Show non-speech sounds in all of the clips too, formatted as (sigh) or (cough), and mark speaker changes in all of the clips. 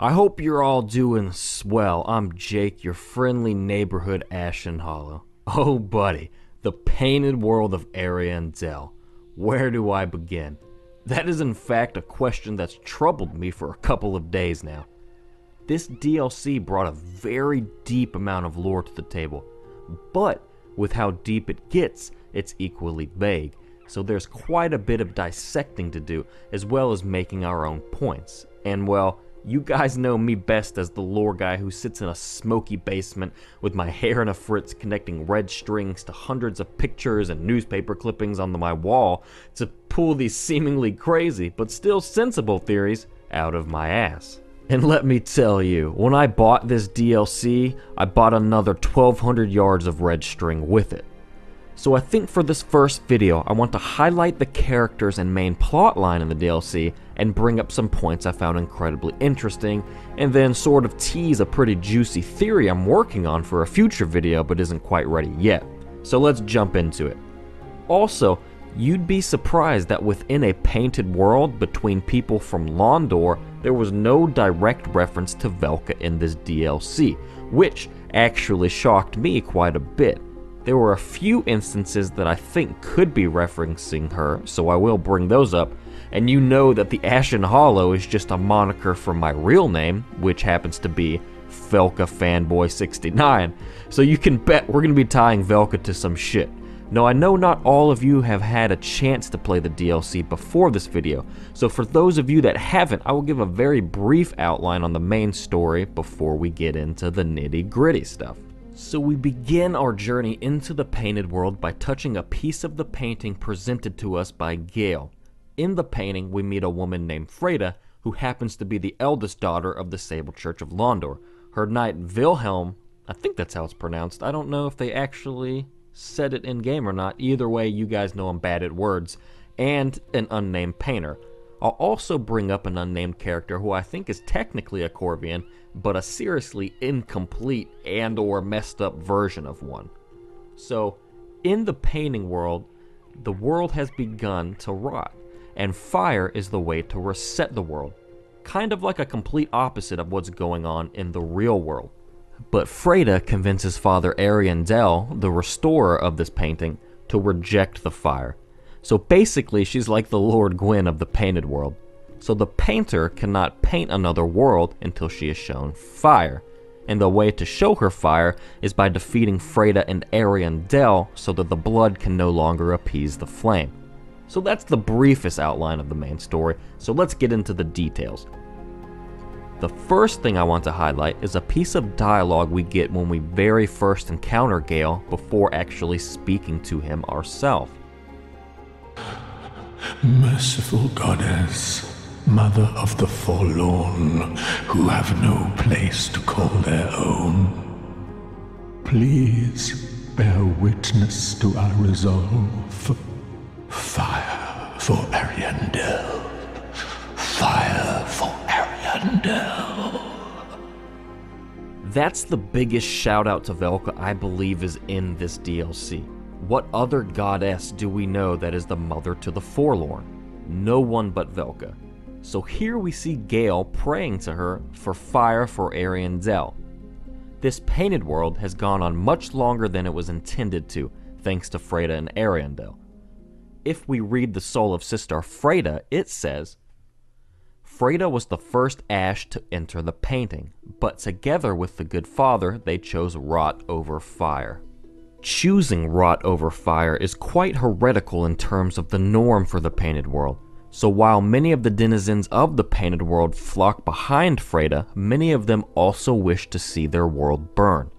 Speaker 1: I hope you're all doing swell. I'm Jake, your friendly neighborhood Ashen Hollow. Oh, buddy, the painted world of Ariandel. Where do I begin? That is, in fact, a question that's troubled me for a couple of days now. This DLC brought a very deep amount of lore to the table, but with how deep it gets, it's equally vague, so there's quite a bit of dissecting to do, as well as making our own points. And well, you guys know me best as the lore guy who sits in a smoky basement with my hair in a fritz connecting red strings to hundreds of pictures and newspaper clippings on my wall to pull these seemingly crazy but still sensible theories out of my ass. And let me tell you, when I bought this DLC, I bought another 1200 yards of red string with it. So I think for this first video, I want to highlight the characters and main plotline in the DLC and bring up some points I found incredibly interesting, and then sort of tease a pretty juicy theory I'm working on for a future video but isn't quite ready yet. So let's jump into it. Also, you'd be surprised that within a painted world between people from Londor, there was no direct reference to Velka in this DLC, which actually shocked me quite a bit. There were a few instances that I think could be referencing her, so I will bring those up. And you know that the Ashen Hollow is just a moniker for my real name, which happens to be Velka Fanboy 69. So you can bet we're going to be tying Velka to some shit. Now, I know not all of you have had a chance to play the DLC before this video, so for those of you that haven't, I will give a very brief outline on the main story before we get into the nitty gritty stuff. So we begin our journey into the painted world by touching a piece of the painting presented to us by Gael. In the painting, we meet a woman named Friede, who happens to be the eldest daughter of the Sable Church of Londor. Her knight Wilhelm, I think that's how it's pronounced. I don't know if they actually said it in game or not. Either way, you guys know I'm bad at words. And an unnamed painter. I'll also bring up an unnamed character who I think is technically a Corvian, but a seriously incomplete and or messed up version of one. So, in the painting world, the world has begun to rot, and fire is the way to reset the world. Kind of like a complete opposite of what's going on in the real world. But Friede convinces Father Ariandel, the restorer of this painting, to reject the fire. So basically, she's like the Lord Gwyn of the painted world so the painter cannot paint another world until she is shown fire. And the way to show her fire is by defeating Friede and Ariandel so that the blood can no longer appease the flame. So that's the briefest outline of the main story, so let's get into the details. The first thing I want to highlight is a piece of dialogue we get when we very first encounter Gael before actually speaking to him ourselves.
Speaker 2: Merciful Goddess, mother of the forlorn who have no place to call their own. Please bear witness to our resolve. Fire for Ariandel. Fire for Ariandel.
Speaker 1: That's the biggest shout out to Velka I believe is in this DLC. What other goddess do we know that is the mother to the forlorn? No one but Velka. So here we see Gael praying to her for fire for Ariandel. This painted world has gone on much longer than it was intended to, thanks to Friede and Ariandel. If we read the soul of Sister Friede, it says, Friede was the first ash to enter the painting, but together with the good father, they chose rot over fire. Choosing rot over fire is quite heretical in terms of the norm for the painted world, so while many of the denizens of the painted world flock behind Friede, many of them also wish to see their world burn.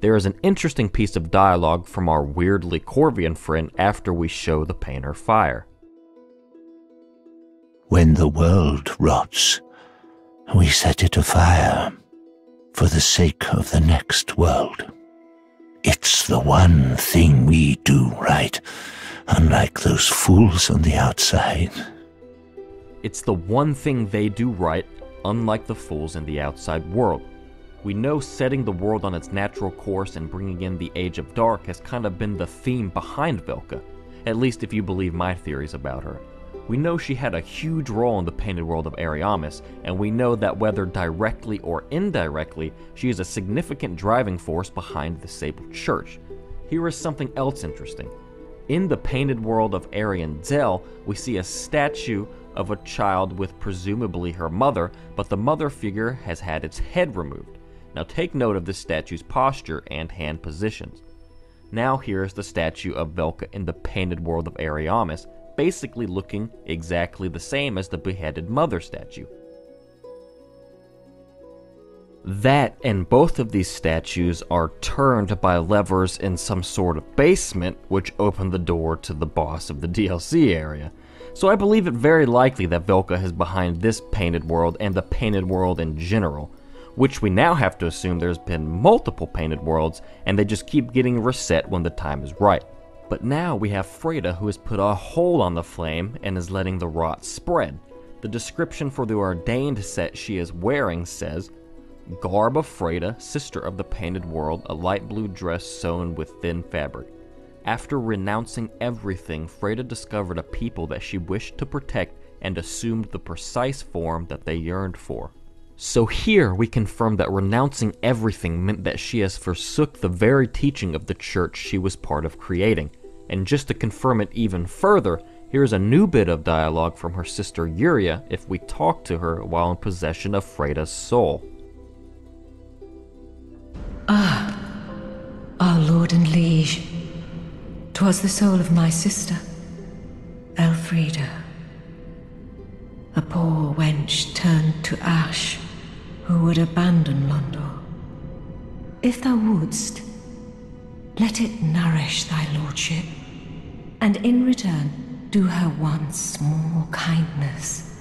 Speaker 1: There is an interesting piece of dialogue from our weirdly Corvian friend after we show the painter fire.
Speaker 3: When the world rots, we set it afire for the sake of the next world. It's the one thing we do right, unlike those fools on the outside.
Speaker 1: It's the one thing they do right, unlike the fools in the outside world. We know setting the world on its natural course and bringing in the Age of Dark has kind of been the theme behind Velka, at least if you believe my theories about her. We know she had a huge role in the painted world of Ariamis, and we know that whether directly or indirectly, she is a significant driving force behind the Sable Church. Here is something else interesting. In the painted world of Ariandel, we see a statue of a child with presumably her mother, but the mother figure has had its head removed. Now take note of the statue's posture and hand positions. Now here is the statue of Velka in the painted world of Ariamis, basically looking exactly the same as the beheaded mother statue. That and both of these statues are turned by levers in some sort of basement, which open the door to the boss of the (laughs) DLC area. So I believe it very likely that Velka is behind this painted world and the painted world in general, which we now have to assume there's been multiple painted worlds and they just keep getting reset when the time is right. But now we have Friede who has put a hole on the flame and is letting the rot spread. The description for the ordained set she is wearing says, Garb of Friede, sister of the painted world, a light blue dress sewn with thin fabric. After renouncing everything, Friede discovered a people that she wished to protect and assumed the precise form that they yearned for. So here we confirm that renouncing everything meant that she has forsook the very teaching of the church she was part of creating. And just to confirm it even further, here's a new bit of dialogue from her sister Yuria if we talk to her while in possession of Friede's soul.
Speaker 4: Ah, our lord and liege. 'Twas the soul of my sister, Elfriede. A poor wench turned to ash who would abandon Londor. If thou wouldst, let it nourish thy lordship, and in return do her one small kindness.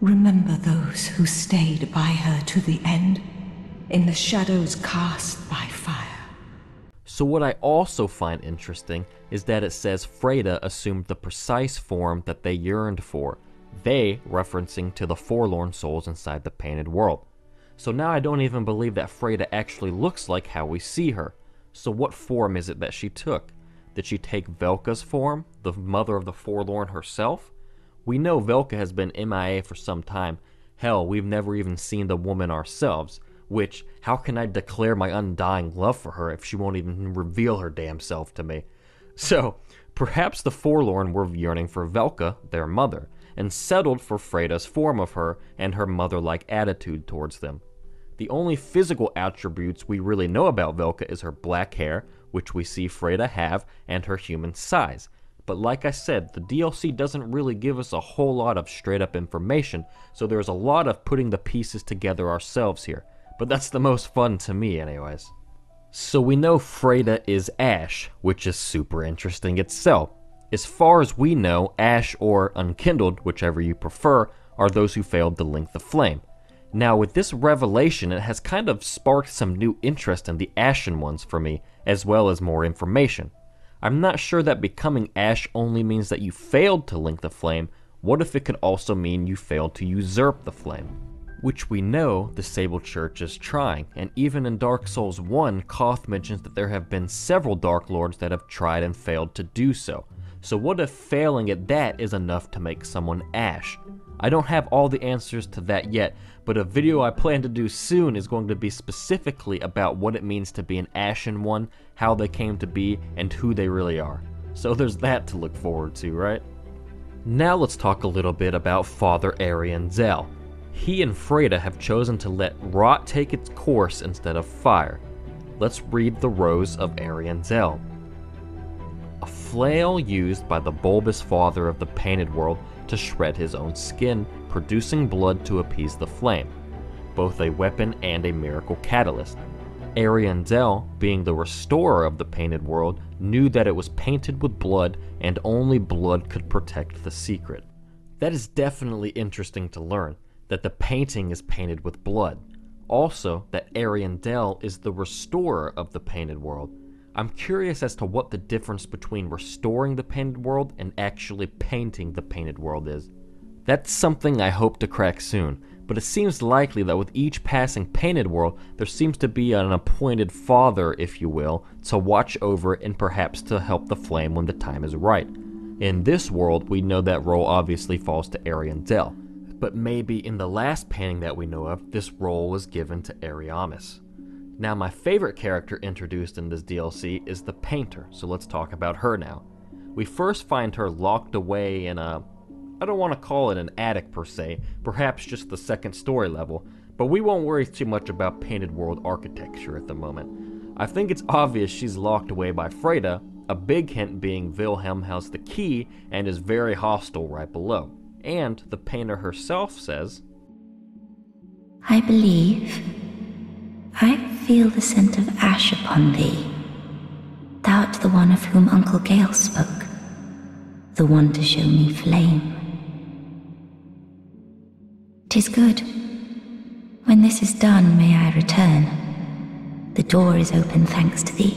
Speaker 4: Remember those who stayed by her to the end, in the shadows cast by fire.
Speaker 1: So, what I also find interesting is that it says Friede assumed the precise form that they yearned for, they referencing to the forlorn souls inside the painted world. So now I don't even believe that Friede actually looks like how we see her. So what form is it that she took? Did she take Velka's form, the mother of the forlorn herself? We know Velka has been MIA for some time. Hell, we've never even seen the woman ourselves. Which, how can I declare my undying love for her if she won't even reveal her damn self to me? So, perhaps the forlorn were yearning for Velka, their mother, and settled for Friede's form of her and her mother like attitude towards them. The only physical attributes we really know about Velka is her black hair, which we see Friede have, and her human size. But like I said, the DLC doesn't really give us a whole lot of straight up information, so there's a lot of putting the pieces together ourselves here. But that's the most fun to me, anyways. So we know Friede is Ash, which is super interesting itself. As far as we know, Ash or Unkindled, whichever you prefer, are those who failed to link the flame. Now, with this revelation, it has kind of sparked some new interest in the Ashen ones for me, as well as more information. I'm not sure that becoming Ash only means that you failed to link the flame. What if it could also mean you failed to usurp the flame? Which we know the Sable Church is trying, and even in Dark Souls 1, Kaathe mentions that there have been several Dark Lords that have tried and failed to do so. So, what if failing at that is enough to make someone Ash? I don't have all the answers to that yet, but a video I plan to do soon is going to be specifically about what it means to be an Ashen one, how they came to be, and who they really are. So (laughs) there's that to look forward to, right? Now let's talk a little bit about Father Ariandel. He and Friede have chosen to let rot take its course instead of fire. Let's read the Rose of Ariandel a flail used by the bulbous father of the painted world to shred his own skin, producing blood to appease the flame, both a weapon and a miracle catalyst. Ariandel, being the restorer of the painted world, knew that it was painted with blood and only blood could protect the secret. That is definitely interesting to learn, that the painting is painted with blood. Also, that Ariandel is the restorer of the painted world, I'm curious as to what the difference between restoring the painted world and actually painting the painted world is. That's something I hope to crack soon, but it seems likely that with each passing painted world, there seems to be an appointed father, if you will, to watch over and perhaps to help the flame when the time is right. In this world, we know that role obviously falls to Ariandel, but maybe in the last painting that we know of, this role was given to Ariamis. Now, my favorite character introduced in this DLC is the painter, so let's talk about her now. We first find her locked away in a. I don't want to call it an attic per se, perhaps just the second story level, but we won't worry too much about Painted World architecture at the moment. I think it's obvious she's locked away by Friede, a big hint being Wilhelm has the key and is very hostile right below. And the painter herself says,
Speaker 5: I believe I feel the scent of ash upon thee. Thou art the one of whom Uncle Gael spoke, the one to show me flame. Tis good. When this is done, may I return. The door is open thanks to thee.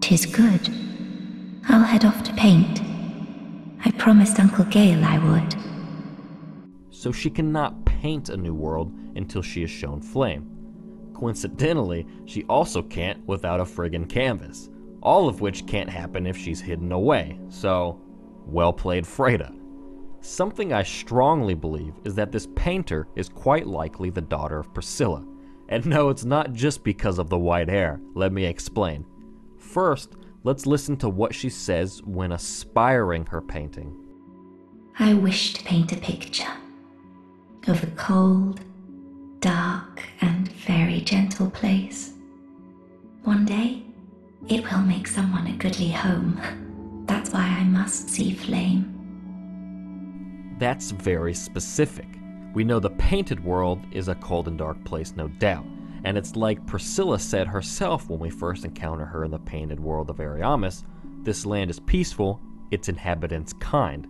Speaker 5: Tis good. I'll head off to paint. I promised Uncle Gael I would.
Speaker 1: So she cannot paint a new world until she is shown flame. Coincidentally, she also can't without a friggin' canvas, all of which can't happen if she's hidden away, so, well played, Friede. Something I strongly believe is that this painter is quite likely the daughter of Priscilla. And no, it's not just because of the white hair. Let me explain. First, let's listen to what she says when aspiring her painting.
Speaker 5: I wish to paint a picture of a cold, dark, and very gentle place. One day, it will make someone a goodly home. (laughs) That's why I must see flame.
Speaker 1: That's very specific. We know the painted world is a cold and dark place, no doubt. And it's like Priscilla said herself when we first encounter her in the painted world of Ariamis this land is peaceful, its inhabitants kind.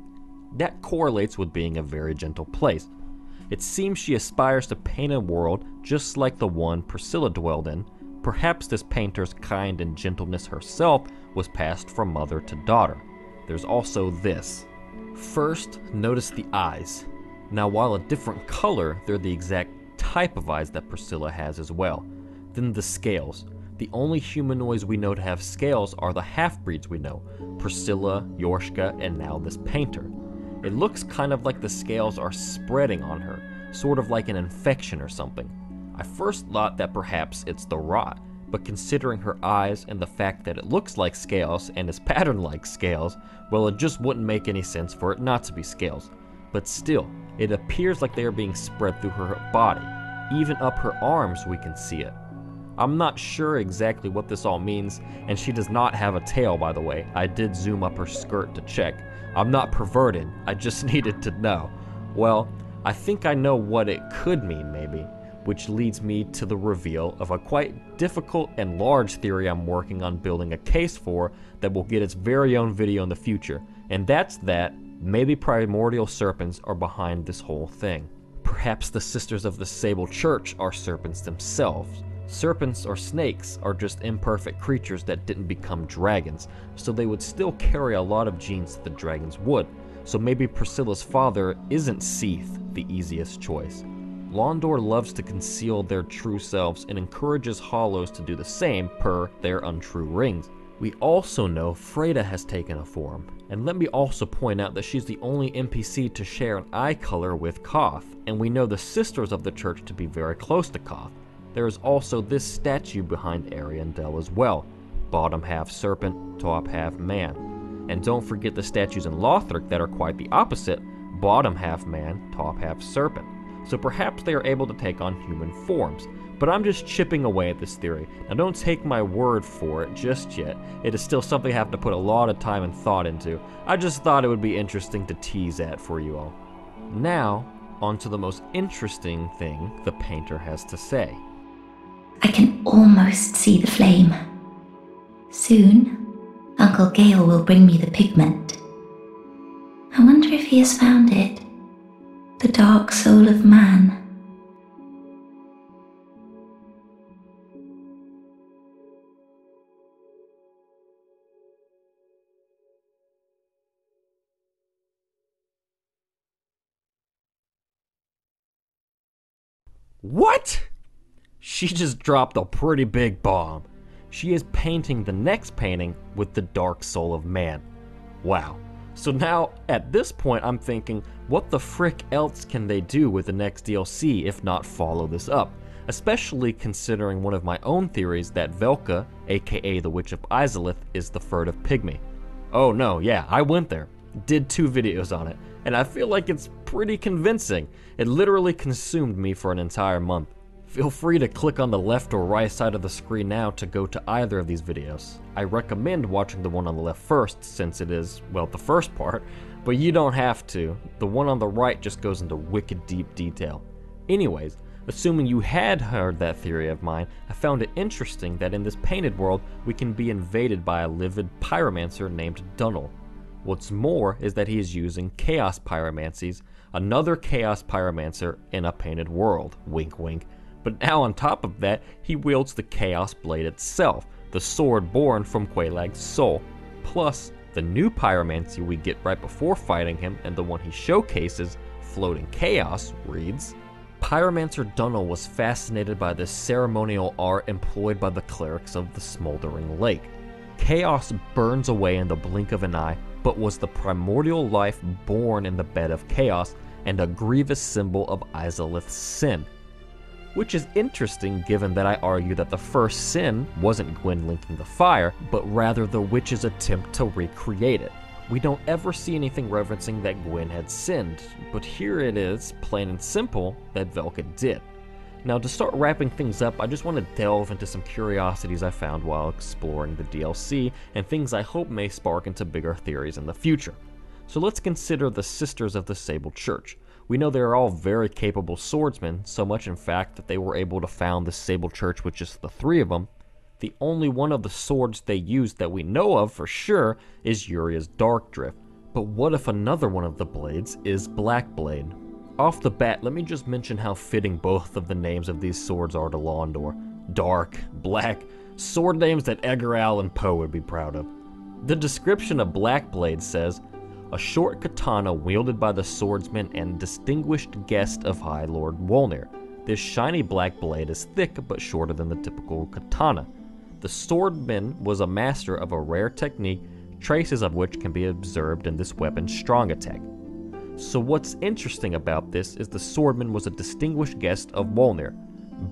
Speaker 1: That correlates with being a very gentle place. It seems she aspires to paint a world just like the one Priscilla dwelled in. Perhaps this painter's kind and gentleness herself was passed from mother to daughter. There's also this. First, notice the eyes. Now, while a different color, they're the exact type of eyes that Priscilla has as well. Then the scales. The only humanoids we know to have scales are the half breeds we know Priscilla, Yorshka, and now this painter. It looks kind of like the scales are spreading on her, sort of like an infection or something. I first thought that perhaps it's the rot, but considering her eyes and the fact that it looks like scales and is (laughs) patterned like scales, well, it just wouldn't make any sense for it not to be scales. But still, it appears like they are being spread through her body. Even up her arms, we can see it. I'm not sure exactly what this all means, and she does not have a tail, by the way. I did zoom up her skirt to check. I'm not perverted, I just (laughs) needed to know. Well, I think I know what it could mean, maybe, which leads me to the reveal of a quite difficult and large theory I'm working on building a case for that will get its very own video in the future, and that's that maybe primordial serpents are behind this whole thing. Perhaps the Sisters of the Sable Church are serpents themselves. Serpents or snakes are just imperfect creatures that didn't become dragons, so they would still carry a lot of genes that the dragons would. So maybe Priscilla's father isn't Seath, the easiest choice. Londor loves to conceal their true selves and encourages Hollows to do the same per their untrue rings. We also know Friede has taken a form, and let me also point out that she's the only NPC to share an eye color with Kaathe, and we know the Sisters of the Church to be very close to Kaathe. There is also this statue behind Ariandel as well bottom half serpent, top half man. And don't forget the statues in Lothric that are quite the opposite bottom half man, top half serpent. So perhaps they are able to take on human forms. But I'm just chipping away at this theory. Now don't take my word for it just yet. It is still something I have to put a lot of time and thought into. I just thought it would be interesting to tease at for you all. Now, on to the most interesting thing the painter has to say.
Speaker 5: I can almost see the flame. Soon, Uncle Gael will bring me the pigment. I wonder if he has found it. The dark soul of man.
Speaker 1: What? She just dropped a pretty big bomb. She is painting the next painting with the dark soul of man. Wow. So now, at this point, I'm thinking, what the frick else can they do with the next DLC if not follow this up? Especially considering one of my own theories that Velka, aka the Witch of Izalith, is the furtive pygmy. Oh no, yeah, I went there, did two videos on it, and I feel like it's pretty convincing. It literally consumed me for an entire month. Feel free to click on the left or right side of the screen now to go to either of these videos. I recommend watching the one on the left first, since it is, well, the first part, but you don't have to. The one on the right just goes into wicked deep detail. Anyways, assuming you had heard that theory of mine, I found it interesting that in this painted world, we can be invaded by a livid pyromancer named Dunnel. What's more is that he is using Chaos Pyromancies, another Chaos Pyromancer in a painted world. Wink wink. But now, on top of that, he wields the Chaos Blade itself, the sword born from Quelaag's soul. Plus, the new pyromancy we get right before fighting him, and the one he showcases, Floating Chaos, reads Pyromancer Dunnel was fascinated by the ceremonial art employed by the clerics of the Smoldering Lake. Chaos burns away in the blink of an eye, but was the primordial life born in the bed of chaos and a grievous symbol of Izalith's sin which is interesting given that I argue that the first sin wasn't Gwyn linking the fire, but rather the witch's attempt to recreate it. We don't ever see anything referencing that Gwyn had sinned, but here it is, plain and simple, that Velka did. Now, to start wrapping things up, I just want to delve into some curiosities I found while exploring the DLC and things I hope may spark into bigger theories in the future. So let's consider the Sisters of the Sable Church. We know they are all very capable swordsmen, so much in fact that they were able to found the Sable Church with just the three of them. The only one of the swords they used that we know of for sure is Yuria's Dark Drift. But what if another one of the blades is Black Blade? Off the bat, let me just mention how fitting both of the names of these swords are to Londor. Dark, Black, sword names that Edgar Allan Poe would be proud of. The description of Black Blade says, a short katana wielded by the swordsman and distinguished guest of High Lord Wolnir. This shiny black blade is thick but shorter than the typical katana. The swordman was a master of a rare technique, traces of which can be observed in this weapon's strong attack. So, what's interesting about this is the swordman was a distinguished guest of Wolnir.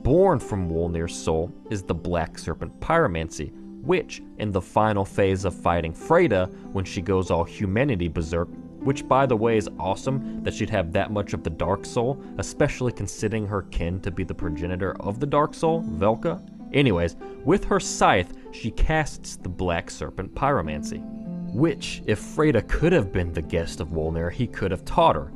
Speaker 1: Born from Wolnir's soul is the Black Serpent Pyromancy, which, in the final phase of fighting Friede, when she goes all humanity berserk, which by the way is awesome that she'd have that much of the Dark Soul, especially considering her kin to be the progenitor of the Dark Soul, Velka. Anyways, with her scythe, she casts the Black Serpent Pyromancy. Which, if Friede could have been the guest of Wolnir, he could have taught her.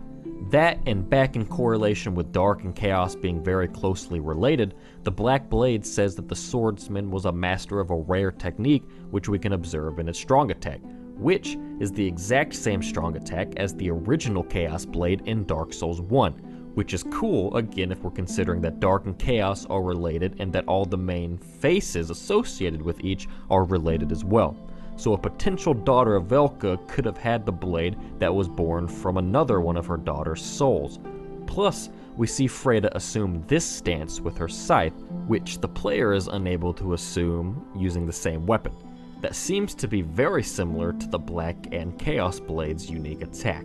Speaker 1: That, and back in correlation with Dark and Chaos being very closely related, the Black Blade says that the swordsman was a master of a rare technique which we can observe in its strong attack, which is the exact same strong attack as the original Chaos Blade in Dark Souls 1, which is cool again if we're considering that Dark and Chaos are related and that all the main faces associated with each are related as well. So a potential daughter of Velka could have had the blade that was born from another one of her daughter's souls. Plus, we see Friede assume this stance with her scythe, which the player is unable to assume using the same weapon. That seems to be very similar to the Black and Chaos Blade's unique attack.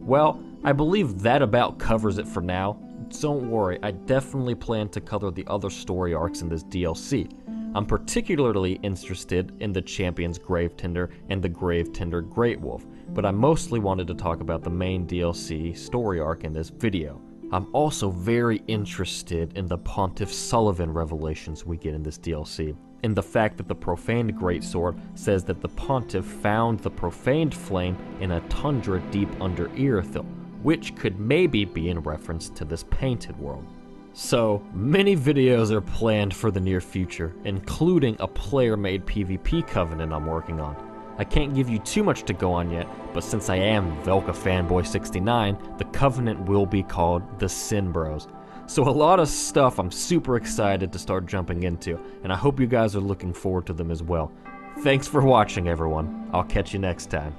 Speaker 1: Well, I believe that about covers it for now. Don't worry, I definitely plan to cover the other story arcs in this DLC. I'm particularly interested in the Champion's Gravetender and the Gravetender Great Wolf, but I mostly wanted to talk about the main DLC story arc in this video. I'm also very interested in the Pontiff Sulyvahn revelations we get in this DLC, in the fact that the profaned greatsword says that the Pontiff found the profaned flame in a tundra deep under Irithyll, which could maybe be in reference to this painted world. So, many videos are planned for the near future, including a player made PvP covenant I'm working on. I can't give you too much to go on yet, but since I am Velka Fanboy 69, the Covenant will be called the Sin Bros. So a lot of stuff I'm super excited to start jumping into, and I hope you guys are looking forward to them as well. Thanks for watching everyone. I'll catch you next time.